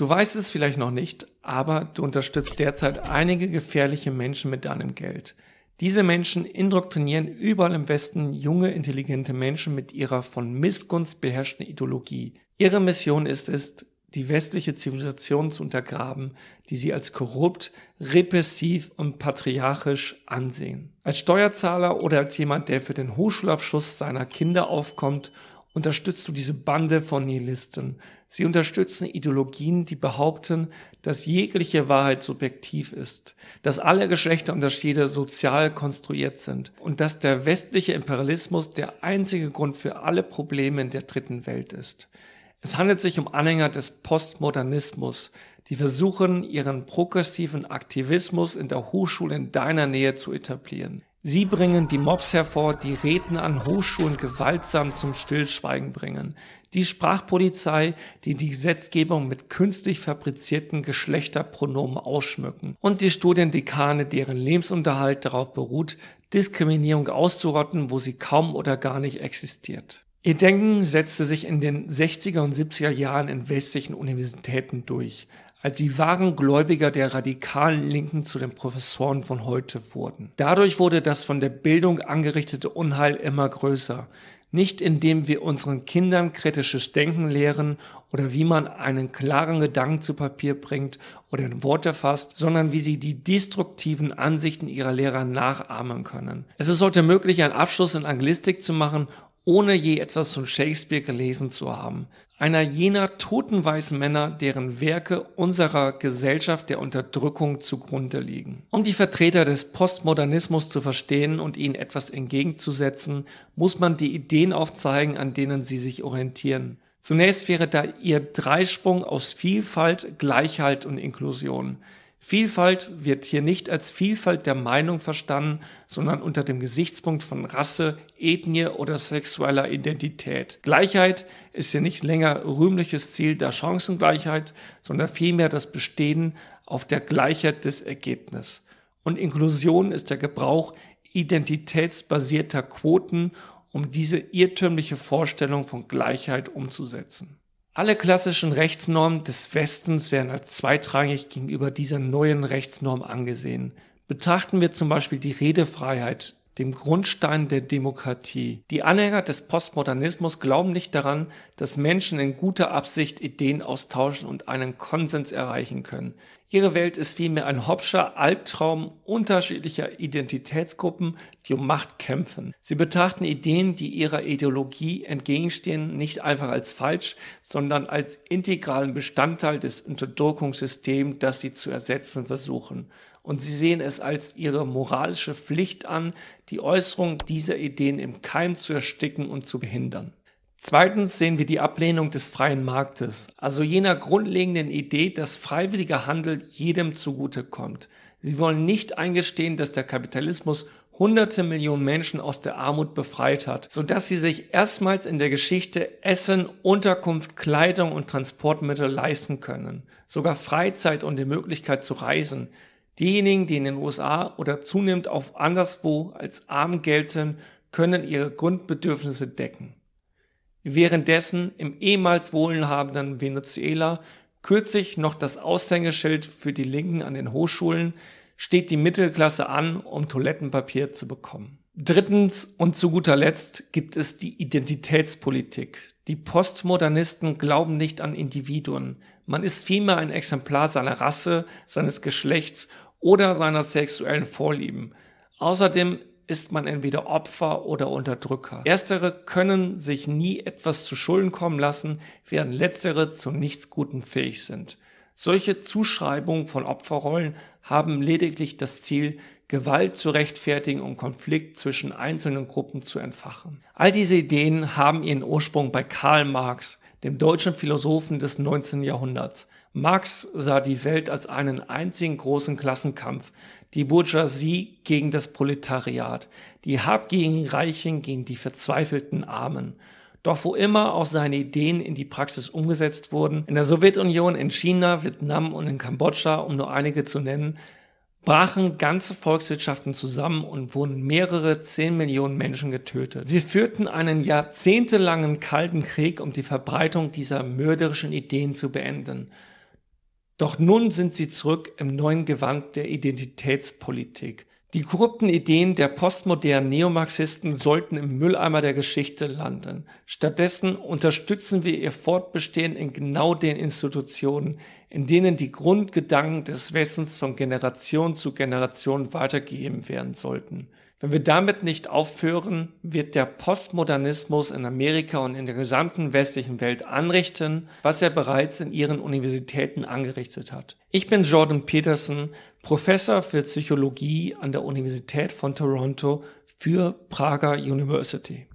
Du weißt es vielleicht noch nicht, aber du unterstützt derzeit einige gefährliche Menschen mit deinem Geld. Diese Menschen indoktrinieren überall im Westen junge, intelligente Menschen mit ihrer von Missgunst beherrschten Ideologie. Ihre Mission ist es, die westliche Zivilisation zu untergraben, die sie als korrupt, repressiv und patriarchisch ansehen. Als Steuerzahler oder als jemand, der für den Hochschulabschluss seiner Kinder aufkommt, unterstützt du diese Bande von Nihilisten. Sie unterstützen Ideologien, die behaupten, dass jegliche Wahrheit subjektiv ist, dass alle Geschlechterunterschiede sozial konstruiert sind und dass der westliche Imperialismus der einzige Grund für alle Probleme in der dritten Welt ist. Es handelt sich um Anhänger des Postmodernismus, die versuchen, ihren progressiven Aktivismus in der Hochschule in deiner Nähe zu etablieren. Sie bringen die Mobs hervor, die Redner an Hochschulen gewaltsam zum Stillschweigen bringen. Die Sprachpolizei, die die Gesetzgebung mit künstlich fabrizierten Geschlechterpronomen ausschmücken. Und die Studiendekane, deren Lebensunterhalt darauf beruht, Diskriminierung auszurotten, wo sie kaum oder gar nicht existiert. Ihr Denken setzte sich in den 60er und 70er Jahren in westlichen Universitäten durch, als sie wahren Gläubiger der radikalen Linken zu den Professoren von heute wurden. Dadurch wurde das von der Bildung angerichtete Unheil immer größer. Nicht indem wir unseren Kindern kritisches Denken lehren oder wie man einen klaren Gedanken zu Papier bringt oder in Worte fasst, sondern wie sie die destruktiven Ansichten ihrer Lehrer nachahmen können. Es ist heute möglich, einen Abschluss in Anglistik zu machen ohne je etwas von Shakespeare gelesen zu haben. Einer jener toten weißen Männer, deren Werke unserer Gesellschaft der Unterdrückung zugrunde liegen. Um die Vertreter des Postmodernismus zu verstehen und ihnen etwas entgegenzusetzen, muss man die Ideen aufzeigen, an denen sie sich orientieren. Zunächst wäre da ihr Dreisprung aus Vielfalt, Gleichheit und Inklusion. Vielfalt wird hier nicht als Vielfalt der Meinung verstanden, sondern unter dem Gesichtspunkt von Rasse, Ethnie oder sexueller Identität. Gleichheit ist hier nicht länger rühmliches Ziel der Chancengleichheit, sondern vielmehr das Bestehen auf der Gleichheit des Ergebnisses. Und Inklusion ist der Gebrauch identitätsbasierter Quoten, um diese irrtümliche Vorstellung von Gleichheit umzusetzen. Alle klassischen Rechtsnormen des Westens werden als zweitrangig gegenüber dieser neuen Rechtsnorm angesehen. Betrachten wir zum Beispiel die Redefreiheit, dem Grundstein der Demokratie. Die Anhänger des Postmodernismus glauben nicht daran, dass Menschen in guter Absicht Ideen austauschen und einen Konsens erreichen können. Ihre Welt ist vielmehr ein Hobbscher Albtraum unterschiedlicher Identitätsgruppen, die um Macht kämpfen. Sie betrachten Ideen, die ihrer Ideologie entgegenstehen, nicht einfach als falsch, sondern als integralen Bestandteil des Unterdrückungssystems, das sie zu ersetzen versuchen. Und sie sehen es als ihre moralische Pflicht an, die Äußerung dieser Ideen im Keim zu ersticken und zu behindern. Zweitens sehen wir die Ablehnung des freien Marktes, also jener grundlegenden Idee, dass freiwilliger Handel jedem zugute kommt. Sie wollen nicht eingestehen, dass der Kapitalismus hunderte Millionen Menschen aus der Armut befreit hat, sodass sie sich erstmals in der Geschichte Essen, Unterkunft, Kleidung und Transportmittel leisten können, sogar Freizeit und die Möglichkeit zu reisen. Diejenigen, die in den USA oder zunehmend auf anderswo als arm gelten, können ihre Grundbedürfnisse decken. Währenddessen im ehemals wohlhabenden Venezuela kürzlich noch das Aushängeschild für die Linken an den Hochschulen steht die Mittelklasse an, um Toilettenpapier zu bekommen. Drittens und zu guter Letzt gibt es die Identitätspolitik. Die Postmodernisten glauben nicht an Individuen. Man ist vielmehr ein Exemplar seiner Rasse, seines Geschlechts oder seiner sexuellen Vorlieben. Außerdem ist man entweder Opfer oder Unterdrücker. Erstere können sich nie etwas zu Schulden kommen lassen, während letztere zu nichts Guten fähig sind. Solche Zuschreibungen von Opferrollen haben lediglich das Ziel, Gewalt zu rechtfertigen und Konflikt zwischen einzelnen Gruppen zu entfachen. All diese Ideen haben ihren Ursprung bei Karl Marx, dem deutschen Philosophen des 19. Jahrhunderts. Marx sah die Welt als einen einzigen großen Klassenkampf, die Bourgeoisie gegen das Proletariat, die habgierigen Reichen gegen die verzweifelten Armen. Doch wo immer auch seine Ideen in die Praxis umgesetzt wurden, in der Sowjetunion, in China, Vietnam und in Kambodscha, um nur einige zu nennen, brachen ganze Volkswirtschaften zusammen und wurden mehrere zehn Millionen Menschen getötet. Wir führten einen jahrzehntelangen Kalten Krieg, um die Verbreitung dieser mörderischen Ideen zu beenden. Doch nun sind sie zurück im neuen Gewand der Identitätspolitik. Die korrupten Ideen der postmodernen Neomarxisten sollten im Mülleimer der Geschichte landen. Stattdessen unterstützen wir ihr Fortbestehen in genau den Institutionen, in denen die Grundgedanken des Wissens von Generation zu Generation weitergegeben werden sollten. Wenn wir damit nicht aufhören, wird der Postmodernismus in Amerika und in der gesamten westlichen Welt anrichten, was er bereits in ihren Universitäten angerichtet hat. Ich bin Jordan Peterson, Professor für Psychologie an der Universität von Toronto für Prager University.